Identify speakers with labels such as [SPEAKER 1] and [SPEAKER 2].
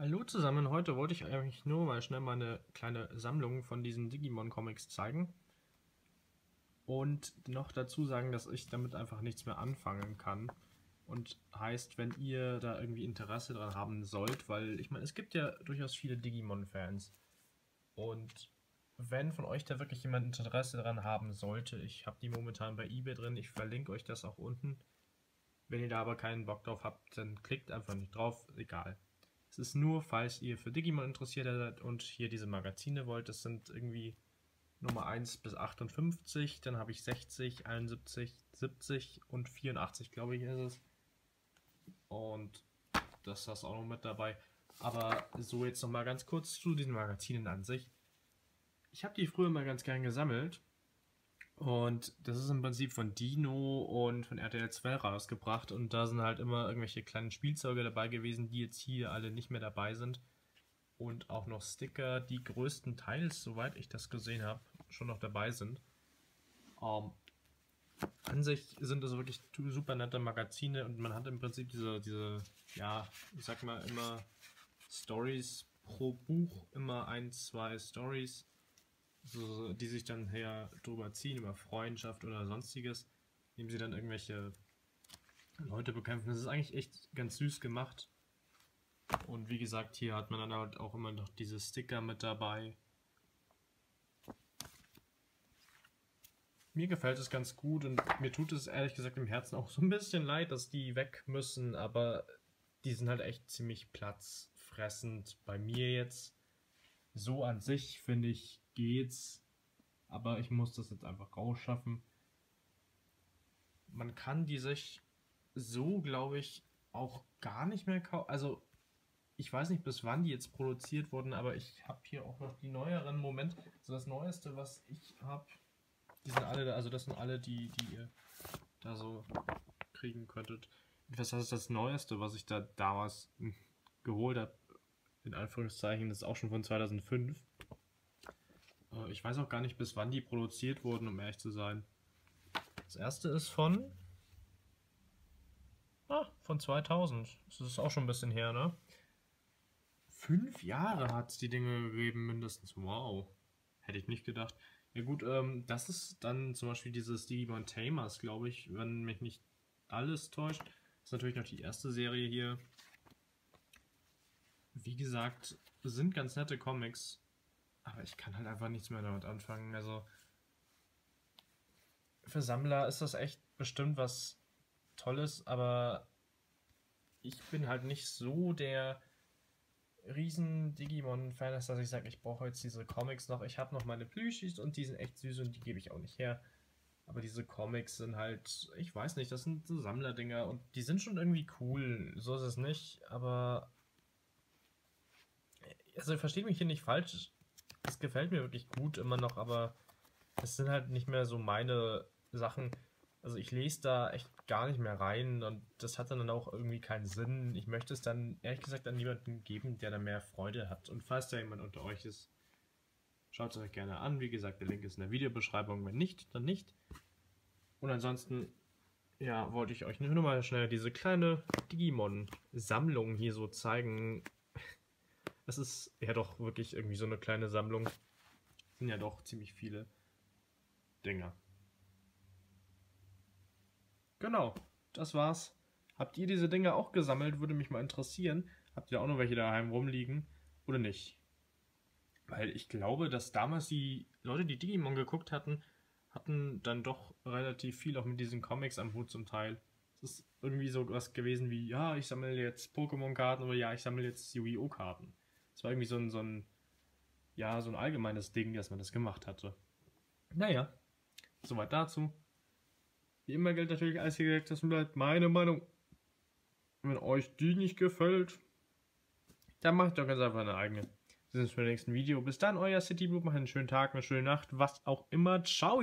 [SPEAKER 1] Hallo zusammen, heute wollte ich eigentlich nur mal schnell meine kleine Sammlung von diesen Digimon-Comics zeigen. Und noch dazu sagen, dass ich damit einfach nichts mehr anfangen kann. Und heißt, wenn ihr da irgendwie Interesse dran haben sollt, weil ich meine, es gibt ja durchaus viele Digimon-Fans. Und wenn von euch da wirklich jemand Interesse dran haben sollte, ich habe die momentan bei eBay drin, ich verlinke euch das auch unten. Wenn ihr da aber keinen Bock drauf habt, dann klickt einfach nicht drauf, egal. Es ist nur, falls ihr für Digimon interessiert seid und hier diese Magazine wollt. Das sind irgendwie Nummer 1 bis 58. Dann habe ich 60, 71, 70 und 84, glaube ich, ist es. Und das ist auch noch mit dabei. Aber so jetzt noch mal ganz kurz zu diesen Magazinen an sich. Ich habe die früher mal ganz gern gesammelt und das ist im Prinzip von Dino und von RTL 2 rausgebracht. Und da sind halt immer irgendwelche kleinen Spielzeuge dabei gewesen, die jetzt hier alle nicht mehr dabei sind. Und auch noch Sticker, die größtenteils, soweit ich das gesehen habe, schon noch dabei sind. Um, ähm, an sich sind das wirklich super nette Magazine und man hat im Prinzip diese, diese, ja, ich sag mal immer Stories pro Buch, immer ein, zwei Stories so, die sich dann her drüber ziehen, über Freundschaft oder sonstiges, indem sie dann irgendwelche Leute bekämpfen. Das ist eigentlich echt ganz süß gemacht. Und wie gesagt, hier hat man dann halt auch immer noch diese Sticker mit dabei. Mir gefällt es ganz gut und mir tut es ehrlich gesagt im Herzen auch so ein bisschen leid, dass die weg müssen, aber die sind halt echt ziemlich platzfressend bei mir jetzt. So an sich finde ich geht's. Aber ich muss das jetzt einfach rausschaffen. Man kann die sich so, glaube ich, auch gar nicht mehr kaufen. Also, ich weiß nicht, bis wann die jetzt produziert wurden, aber ich habe hier auch noch die neueren. Moment, so das Neueste, was ich habe, die sind alle, da, also das sind alle die, die ihr da so kriegen könntet. Was ist das Neueste, was ich da damals geholt habe? In Anführungszeichen, das ist auch schon von 2005. Äh, ich weiß auch gar nicht, bis wann die produziert wurden, um ehrlich zu sein. Das erste ist von. Ah, von 2000. Das ist auch schon ein bisschen her, ne? Fünf Jahre hat es die Dinge gegeben, mindestens. Wow. Hätte ich nicht gedacht. Ja, gut, ähm, das ist dann zum Beispiel dieses Digimon Tamers, glaube ich, wenn mich nicht alles täuscht. Das ist natürlich noch die erste Serie hier. Wie gesagt, sind ganz nette Comics. Aber ich kann halt einfach nichts mehr damit anfangen. Also für Sammler ist das echt bestimmt was Tolles, aber ich bin halt nicht so der riesen Digimon-Fan, dass ich sage, ich brauche jetzt diese Comics noch. Ich habe noch meine Plüschis und die sind echt süß und die gebe ich auch nicht her. Aber diese Comics sind halt, ich weiß nicht, das sind so Sammlerdinger und die sind schon irgendwie cool. So ist es nicht, aber. Also versteht mich hier nicht falsch das gefällt mir wirklich gut immer noch, aber es sind halt nicht mehr so meine Sachen. Also ich lese da echt gar nicht mehr rein und das hat dann auch irgendwie keinen Sinn. Ich möchte es dann ehrlich gesagt an jemanden geben, der da mehr Freude hat. Und falls da jemand unter euch ist, schaut es euch gerne an. Wie gesagt, der Link ist in der Videobeschreibung. Wenn nicht, dann nicht. Und ansonsten, ja, wollte ich euch nur mal schnell diese kleine Digimon-Sammlung hier so zeigen. Es ist ja doch wirklich irgendwie so eine kleine Sammlung. Es sind ja doch ziemlich viele Dinger. Genau, das war's. Habt ihr diese Dinger auch gesammelt? Würde mich mal interessieren. Habt ihr auch noch welche daheim rumliegen? Oder nicht? Weil ich glaube, dass damals die Leute, die Digimon geguckt hatten, hatten dann doch relativ viel auch mit diesen Comics am Hut zum Teil. Es ist irgendwie so was gewesen wie, ja, ich sammle jetzt Pokémon-Karten oder ja, ich sammle jetzt Yu-Gi-Oh! Karten. Es war irgendwie so ein, so ein, ja, so ein allgemeines Ding, dass man das gemacht hatte. Naja, soweit dazu. Wie immer gilt natürlich alles hier gesagt, das bleibt meine Meinung. Wenn euch die nicht gefällt, dann macht doch ganz einfach eine eigene. Wir sehen uns beim nächsten Video. Bis dann, euer City Blue. Macht einen schönen Tag, eine schöne Nacht, was auch immer. Ciao!